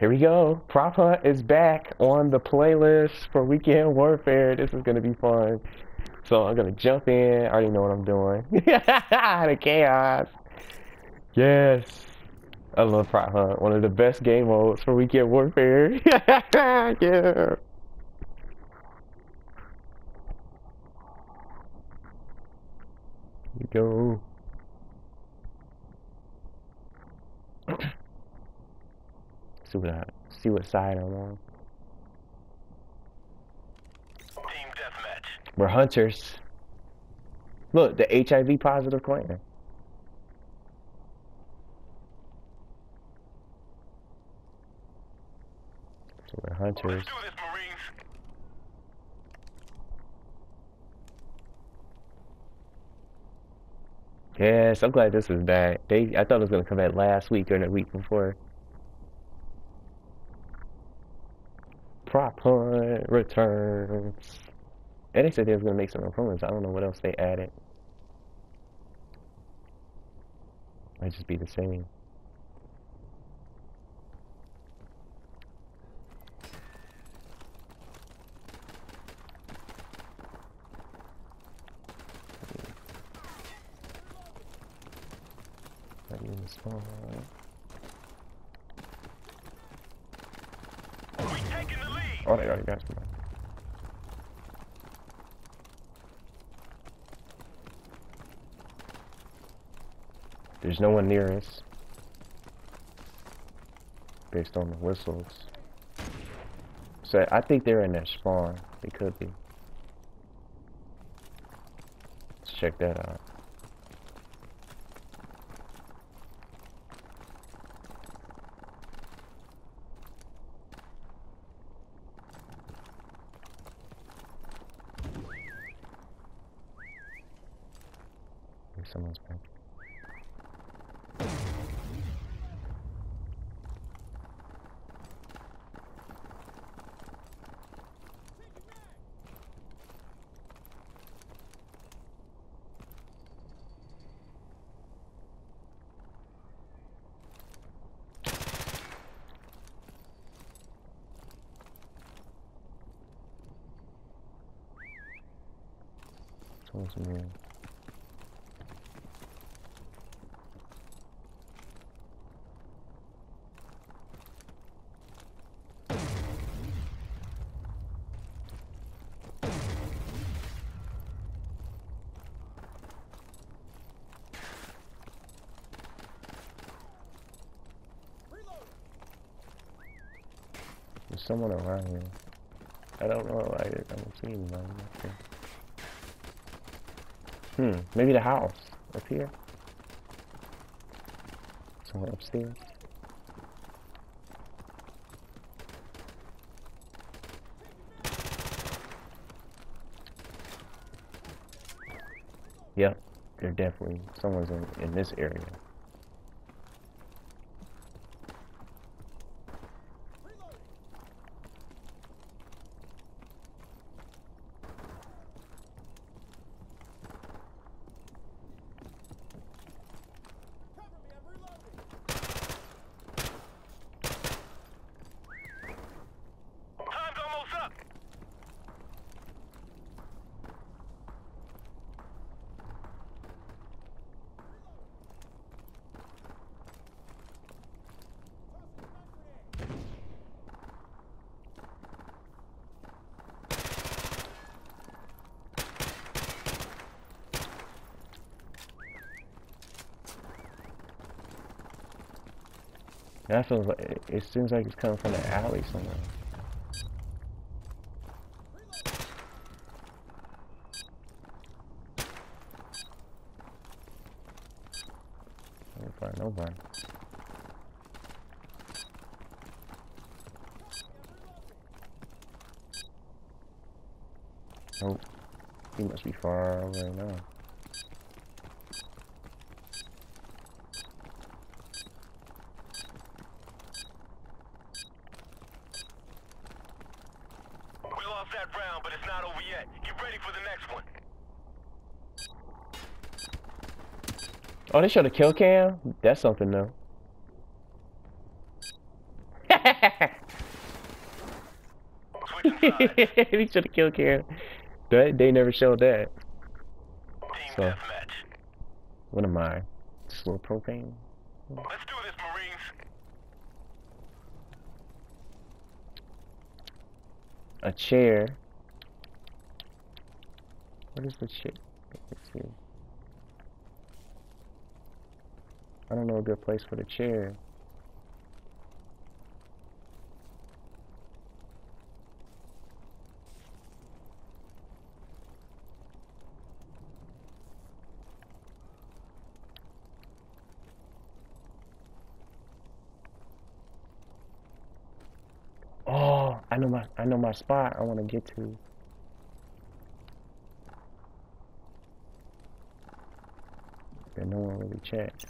Here we go. Prop Hunt is back on the playlist for Weekend Warfare. This is gonna be fun. So I'm gonna jump in. I already know what I'm doing. the chaos. Yes. I love Prop Hunt. One of the best game modes for Weekend Warfare. yeah. Here we go. see what I, see what side I'm on. Team deathmatch. We're hunters. Look, the HIV positive clan. So we're hunters. This, Yes, I'm glad this is back. They, I thought it was gonna come back last week or the week before. Prop hunt returns. And they said they was gonna make some improvements. I don't know what else they added. Might just be the same. Not even small. We taking the lead. Oh, they already got some. No one near us. Based on the whistles. So I think they're in that spawn. They could be. Let's check that out. Maybe someone's back. There's someone around here. I don't know. I, I don't see anybody up here. Hmm, maybe the house up here. Someone upstairs. Yep, they're definitely someone's in, in this area. That feels like it, it seems like it's coming from the alley somewhere. I don't find nobody. Nope. He must be far away now. We lost that round, but it's not over yet. Get ready for the next one. Oh, they showed a kill cam? That's something. Switching sides. he should have killed Karen. They, they never showed that. Team So. deathmatch. What am I? Just a little propane? Let's do this, Marines. A chair. What is the chair? Let's see. I don't know a good place for the chair. Oh, I know my I know my spot I want to get to. That no one really checked.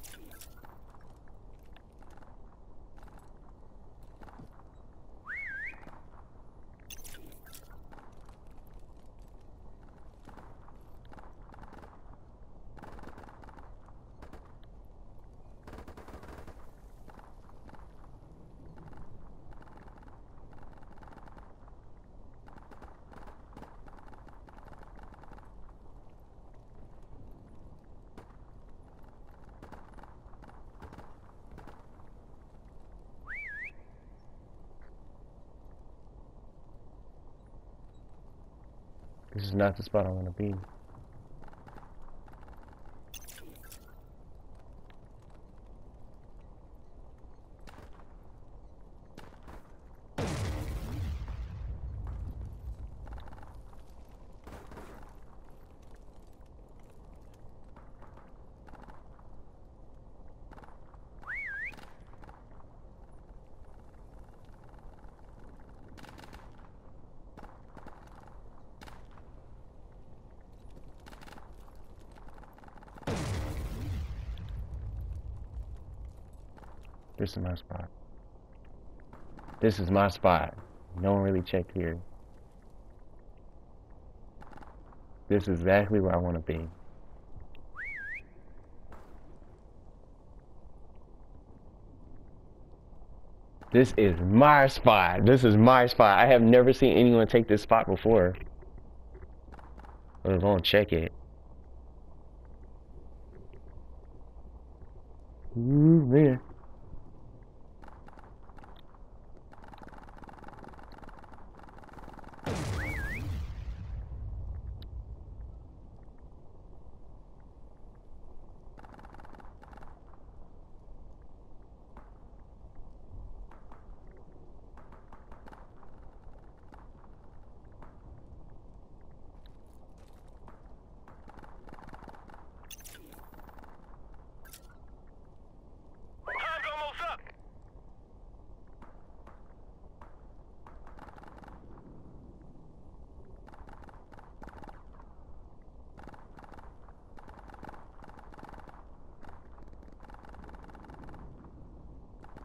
Not the spot I want to be. This is my spot. This is my spot. No one really checked here. This is exactly where I want to be. This is my spot. This is my spot. I have never seen anyone take this spot before. I'm gonna check it. Ooh, man. Time's almost up.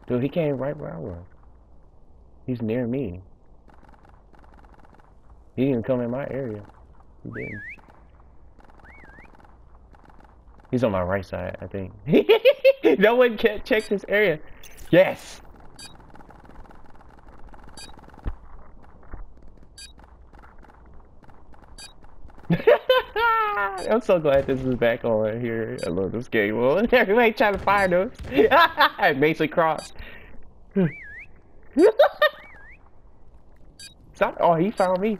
Dude, he came right where I was. He's near me. He didn't come in my area. He didn't. He's on my right side, I think. no one ca- checked this area. Yes! I'm so glad this is back on here. I love this game. Well, everybody trying to find us. Mason Cross. Stop. Oh, he found me.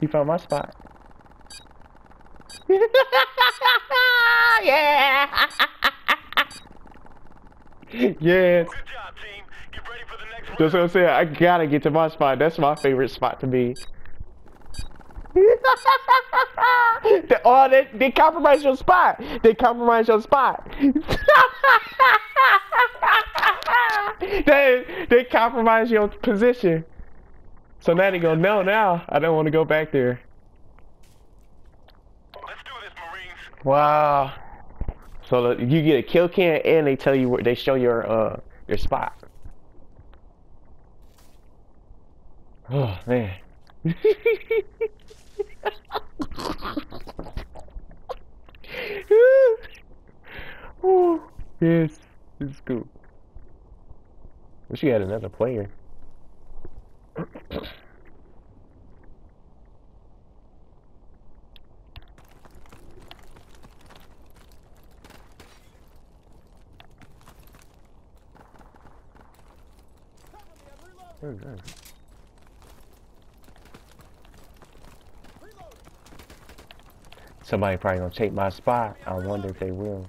He found my spot. yeah. yes. Good job, team. Get ready for the next That's what I'm saying. I gotta get to my spot. That's my favorite spot to be. They, oh, they, they compromise your spot. They compromise your spot. they they compromise your position. So now they go, no, now I don't want to go back there. Let's do this, Marines. Wow. So the, you get a kill cam and they tell you where they show your uh your spot. Oh man. Yes, it's cool. Wish you had another player. Where's that? Somebody probably gonna take my spot. I wonder if they will.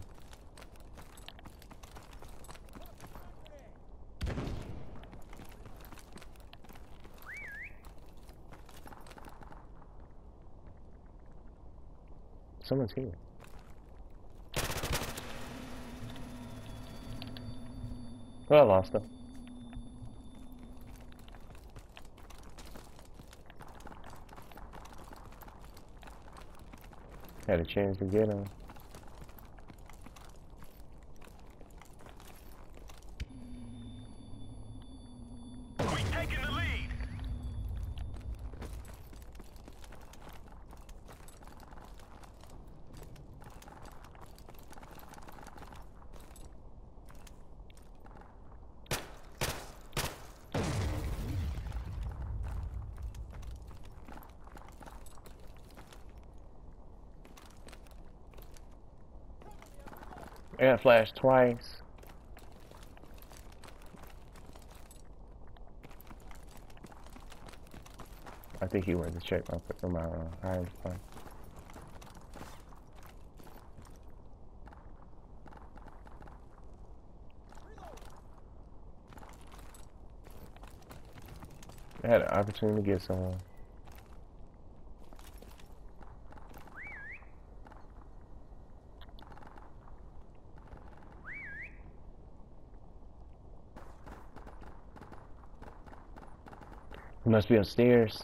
Someone's here. Oh, I lost them. Had a chance to get him. Got twice. I think he went to check my my uh, iron spot. I had an opportunity to get someone. Must be upstairs.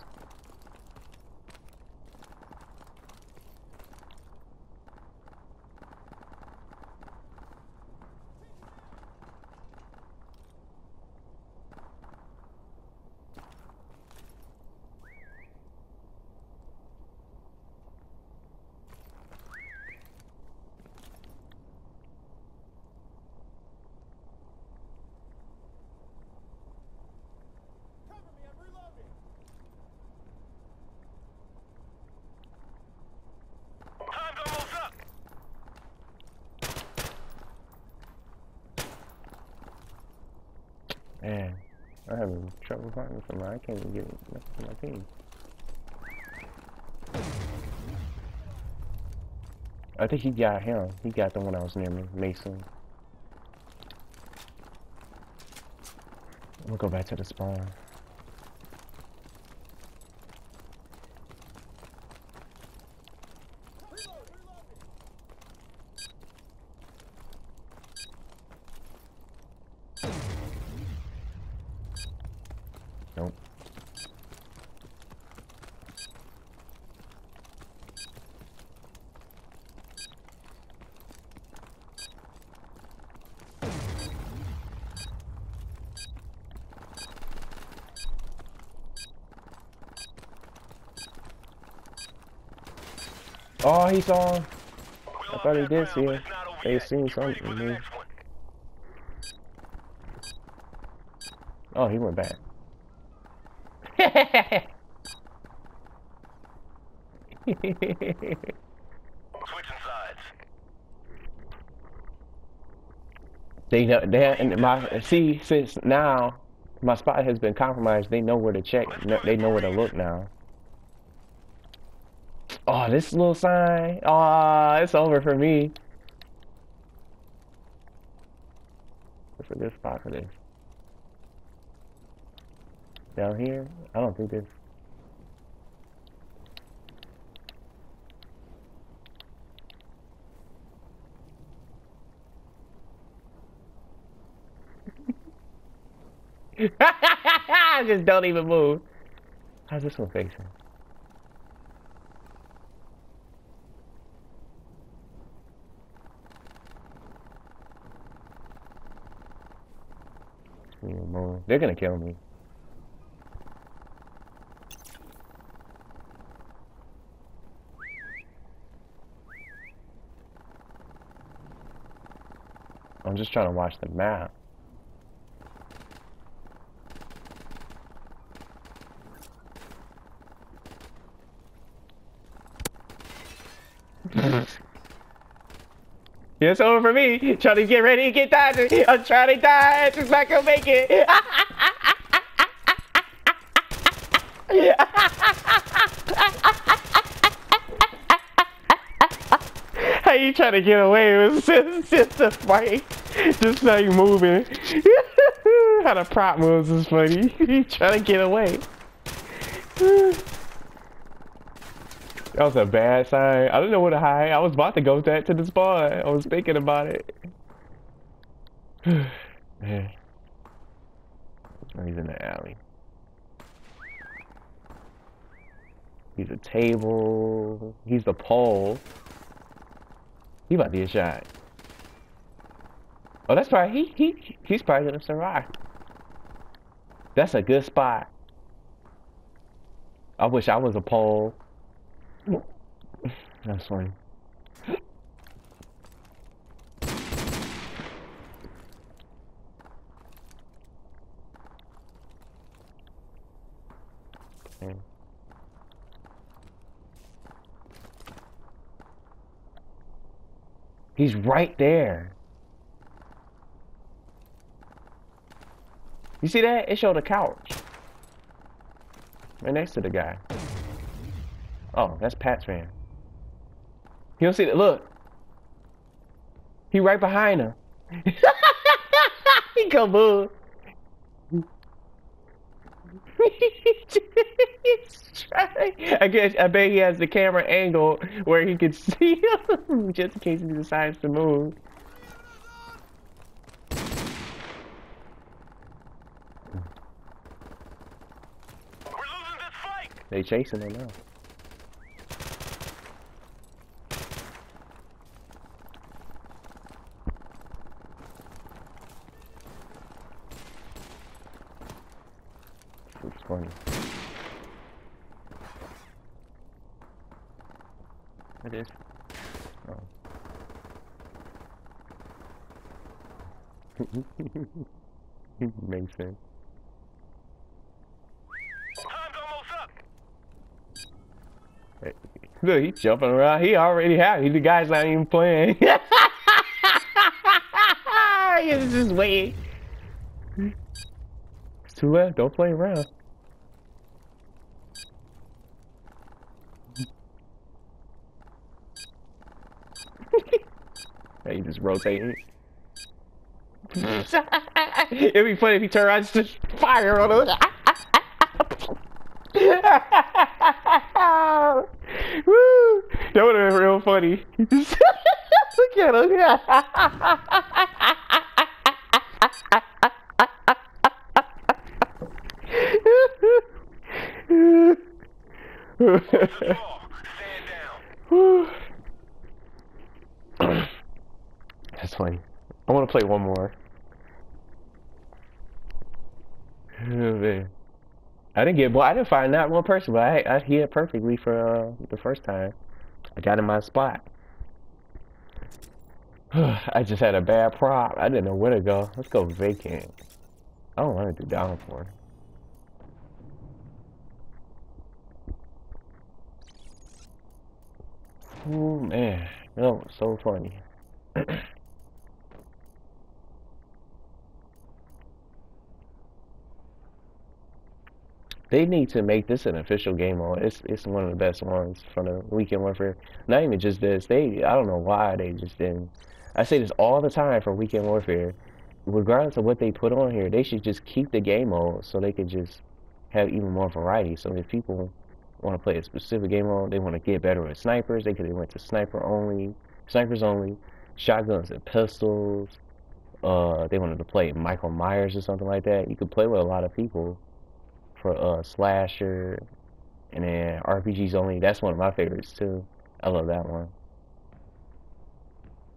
Time's almost up. Man, I'm having trouble finding somebody. I can't even for my team. I think he got him. He got the one that was near me, Mason. I'm gonna go back to the spawn. Nope. Oh, he saw him. I thought he that did see but it. it's not over They yet. seen something, for man. Oh, he went back. Switching sides. they know they and my see since now my spot has been compromised. They know where to check. They know where to look now. Oh, this little sign. Oh, it's over for me. It's a good spot for this. Down here, I don't think this. Just don't even move. How's this one facing? They're gonna kill me. I'm just trying to watch the map. It's over for me. Trying to get ready to get dodged. I'm trying to die. Just not gonna make it. How you trying to get away? It was just, just a fight. Just how you moving. How the prop moves is funny. You trying to get away. That was a bad sign. I didn't know where to hide. I was about to go back to the spawn. I was thinking about it. Man. He's in the alley. He's a table. He's the pole. He about to get shot. Oh, that's probably he he he's probably gonna survive. That's a good spot. I wish I was a pole. That's funny. Okay. He's right there. You see that? It showed a couch. Right next to the guy. Oh, that's Pat's fan. You don't see that? Look. He right behind her. he come on. I guess I bet he has the camera angle where he can see him just in case he decides to move. We're losing this fight. They chasing him now. It's funny. It is. Oh. Makes sense. Time's almost up. Hey, Look, he's jumping around. He already had. He, the guy's not even playing. He's just waiting. It's too late. Don't play around. hey, just rotating. It'd be funny if he turned around and just fire on him. Woo! That would have been real funny. Look at him. Ball. Stand down. I want to play one more. I didn't get, well, I didn't find that one person, but I, I hit perfectly for uh, the first time. I got in my spot. I just had a bad prop. I didn't know where to go. Let's go vacant. I don't want to do downpour. Oh man, that was so funny. They need to make this an official game mode. It's it's one of the best ones from the Weekend Warfare. Not even just this. They I don't know why they just didn't. I say this all the time for Weekend Warfare. Regardless of what they put on here, they should just keep the game mode so they could just have even more variety. So if people want to play a specific game mode, they want to get better with snipers. They could they went to sniper only, snipers only, shotguns and pistols. Uh, they wanted to play Michael Myers or something like that. You could play with a lot of people for uh slasher and then RPGs only. That's one of my favorites too. I love that one.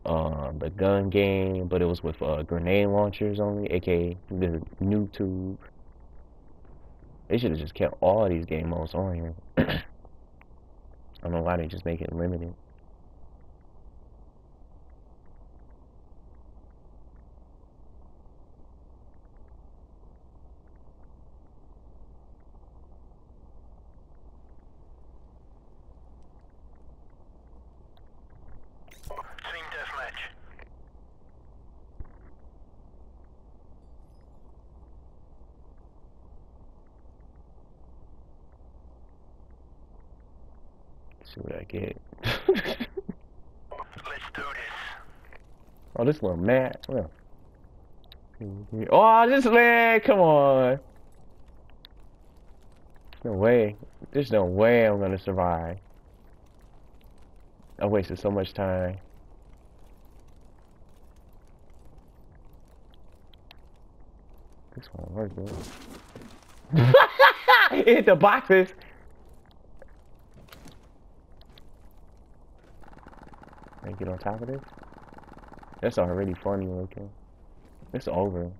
Um, the gun game, but it was with uh, grenade launchers only, aka the noob tube. They should have just kept all these game modes on here. I don't know why they just make it limited. See what I get. Let's do this. oh, this little man. Well. Oh, this man, come on. No way. There's no way I'm gonna survive. I wasted so much time. This won't work, dude. it hit the boxes. Can I get on top of this? That's already funny looking. It's over.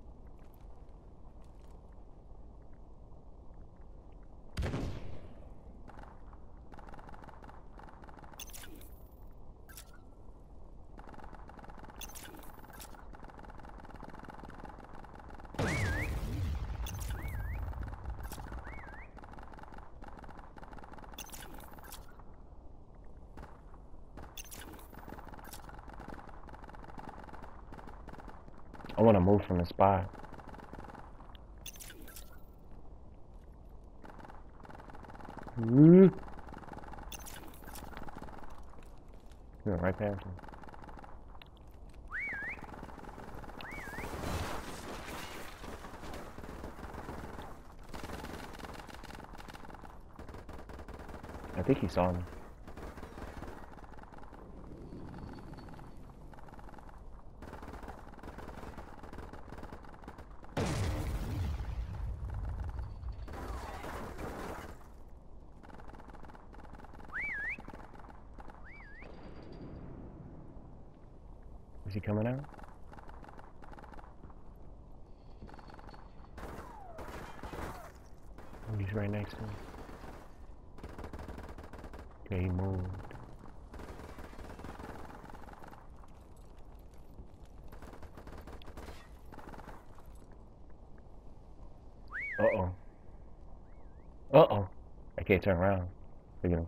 I want to move from the spot. Mm-hmm. Ooh. Yeah, right past me. I think he saw me. Is he coming out? Oh, he's right next to me. Okay, he moved. Uh-oh. Uh-oh. I can't turn around. Look at him.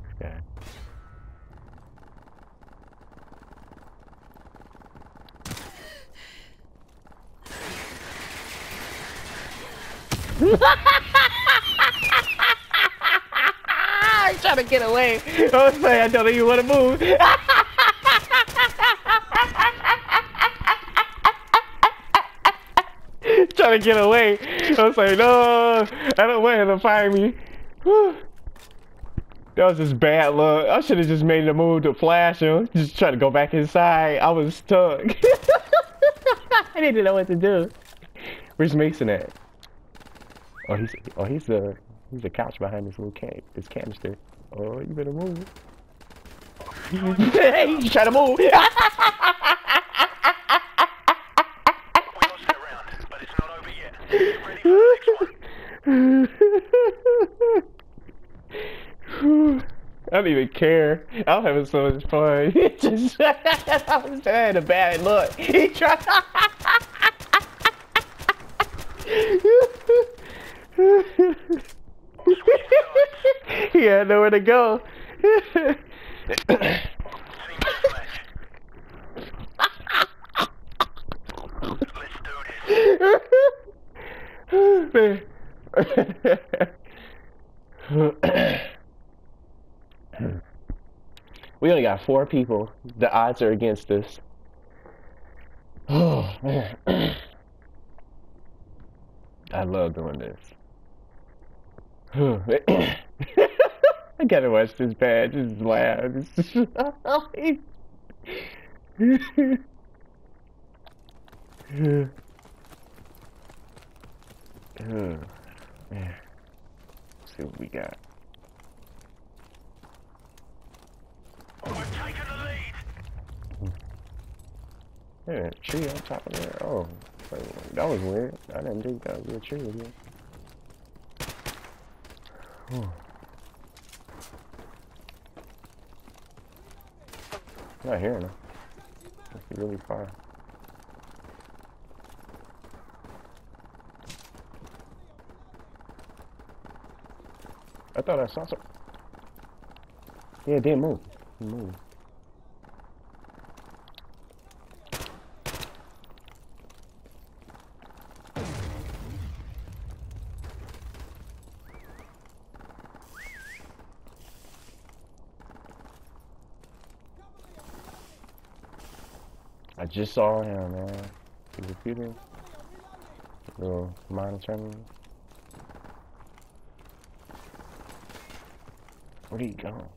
This guy. trying to get away. I was like, I don't think you want to move. trying to get away. I was like, no, I don't want him to find me. Whew. That was just bad luck. I should have just made the move to flash him. Just try to go back inside. I was stuck. I didn't know what to do. Where's Mason at? Oh, he's oh he's the he's the couch behind this little can this canister. Oh, you better move. hey, you trying to move? We lost that round, but it's not over yet. Get ready for the next one. I don't even care. I'm having so much fun. Just I was had a bad look. He tried. he had nowhere to go. See you flash. Let's do this. We only got four people. The odds are against us. Oh man. I love doing this. I gotta watch this loud. Oh, man. Let's see what we got. We're taking the lead. Yeah, tree on top of there. Oh, that was weird. I didn't think that be a tree again. Oh. Not him. Must be really far. I thought I saw some. Yeah, it didn't move fucking move. I just saw him, man. The computer. Little monitor. Where'd he go?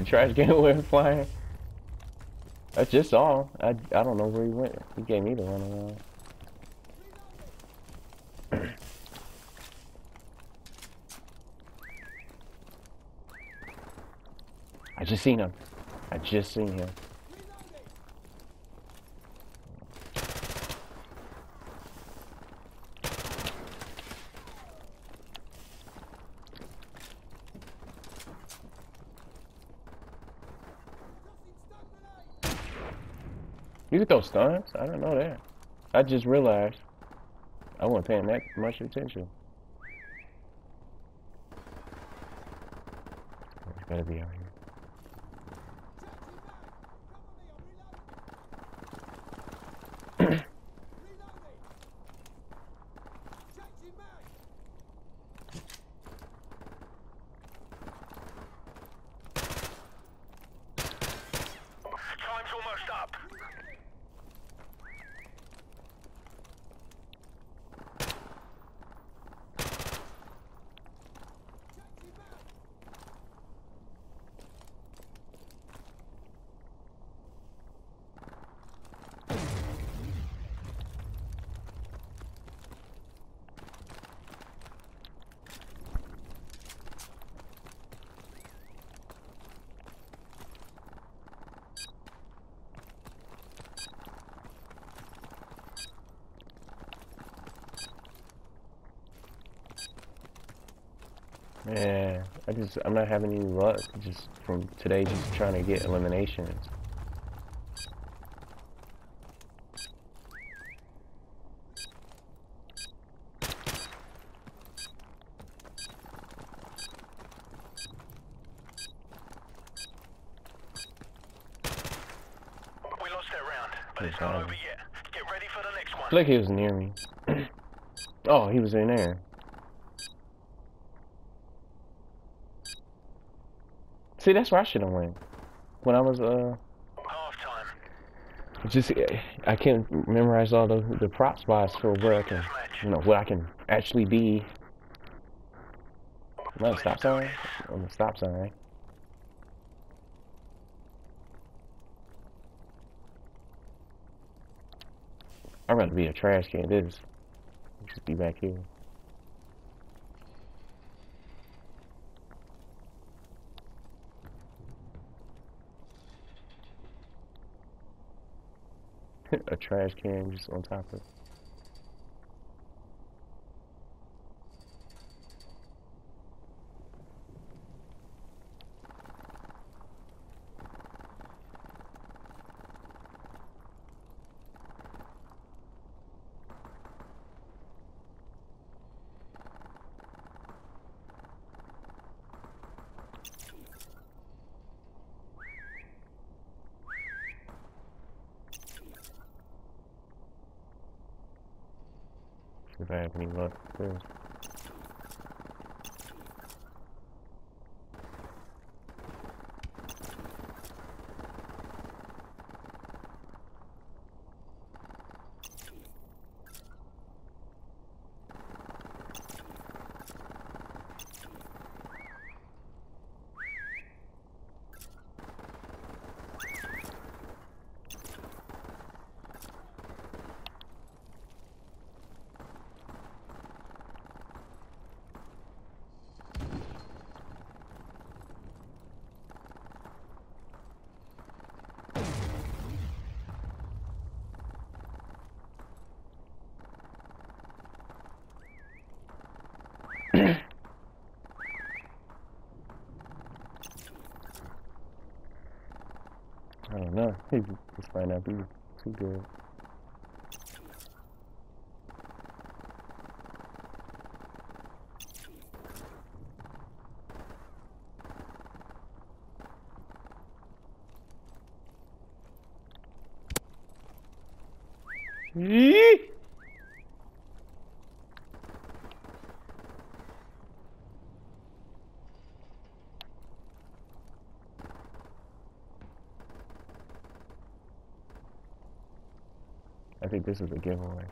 The trash can went flying. That's just all. I I don't know where he went. He gave me the run around. I just seen him. I just seen him. You stunts? I don't know that. I just realized I wasn't paying that much attention. It's be out here. Yeah, I just I'm not having any luck just from today just trying to get eliminations. We lost that round, but it's not over yet. Get ready for the next one. feel like he was near me. oh, he was in there. See, that's where I should have went. When I was uh Half time. just I can't memorize all the the prop spots for where I can you know where I can actually be. Not a stop sign? On the stop sign, right? I'd rather be a trash can. This just be back here. a trash can just on top of. If I have any luck there. I This might not be too good. This is a giveaway.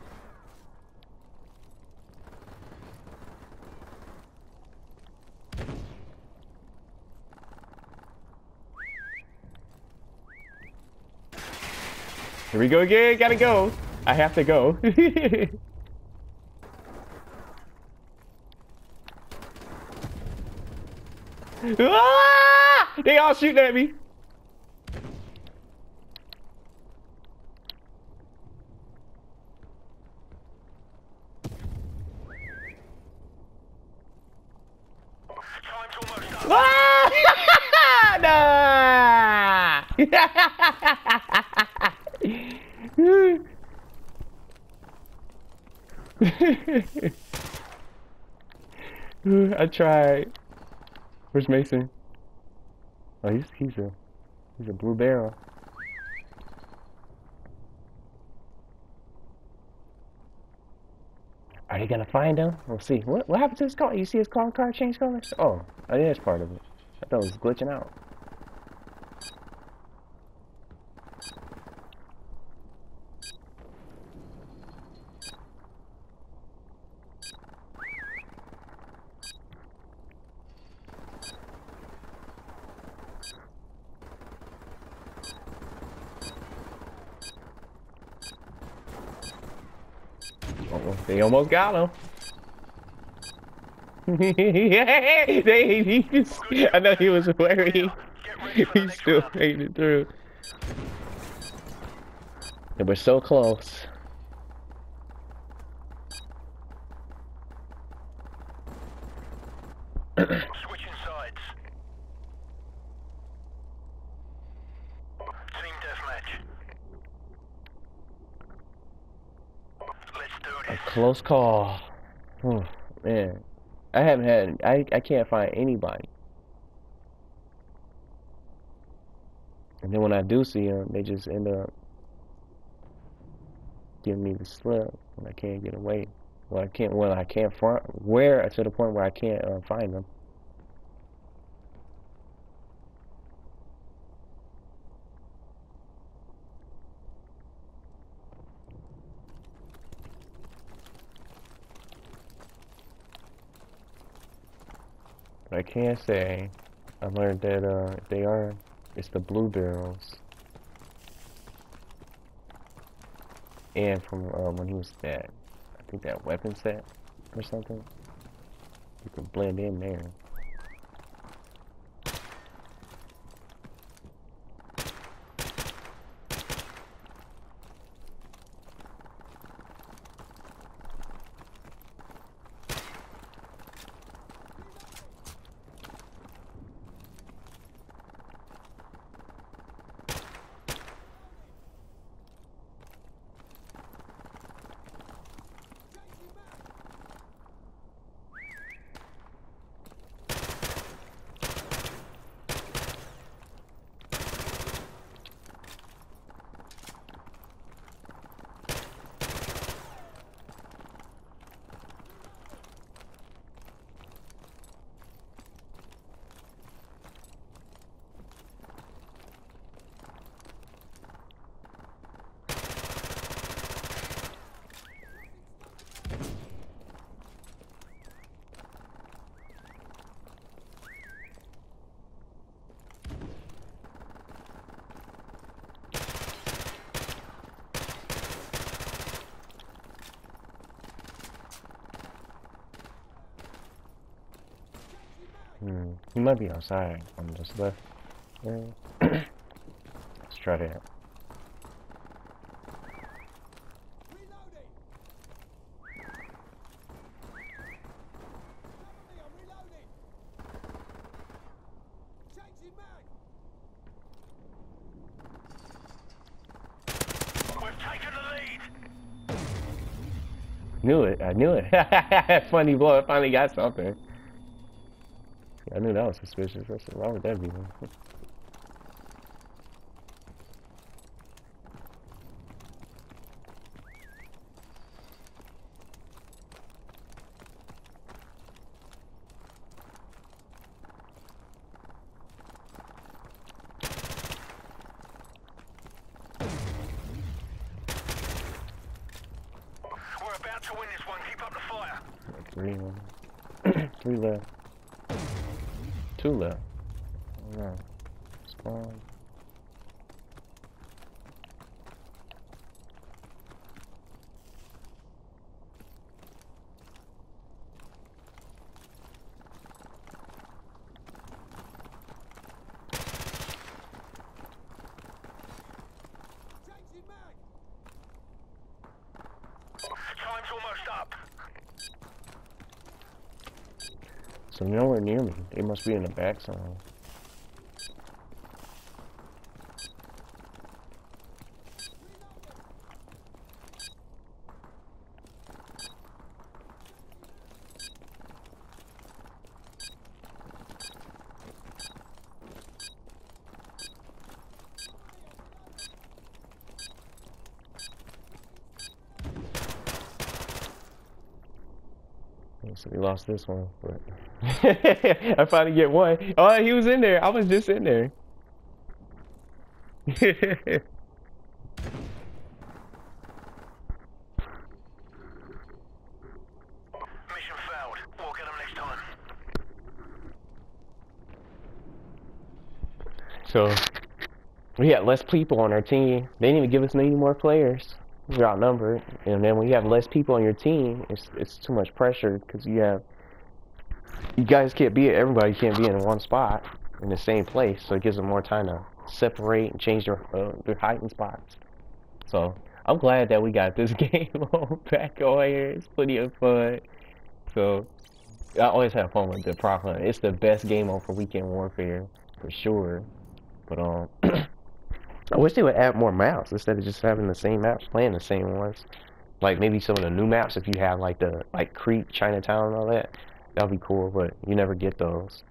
Here we go again. Gotta go. I have to go. ah! They all shooting at me. Time's almost up. Ah! nah. I tried. Where's Mason? Oh, he's he's a he's a blue barrel. Are you gonna find him? We'll see. What what happened to his car? You see his car car change colors? Oh, I think that is part of it. I thought it was glitching out. Uh-oh, they almost got him. they, he's, I know he was ready He's still made it through. They were so close. Switching sides. Team deathmatch. Let's do this. Close call. Oh, man. I haven't had, I, I can't find anybody. And then when I do see them, they just end up giving me the slip when I can't get away. Well, I can't, well, I can't find where, to the point where I can't uh, find them. I can not say I learned that uh, they are it's the blue barrels. And from uh, when he was that I think that weapon set or something. You could blend in there. Hmm. He might be outside on this left. Let's try lead. Knew it. I knew it. Funny blow. I finally got something that was suspicious. That's, why would that be? To win this one. Keep up the fire. Three, three left. Two left. I don't know. Spawn. Time's almost up. So nowhere near me. They must be in the back somewhere. So we lost this one, but I finally get one. Oh, he was in there. I was just in there. Mission failed. We'll get them next time. so we had less people on our team. They didn't even give us any more players. We're outnumbered, and then when you have less people on your team, it's it's too much pressure because you have you guys can't be everybody can't be in one spot in the same place, so it gives them more time to separate and change their uh, their hiding spots. So I'm glad that we got this game back on here. It's plenty of fun. So I always have fun with the prop hunt. It's the best game on for weekend warfare for sure. But um, I wish they would add more maps instead of just having the same maps, playing the same ones. Like maybe some of the new maps, if you have like the like Creek, Chinatown, and all that, that'd be cool. But you never get those.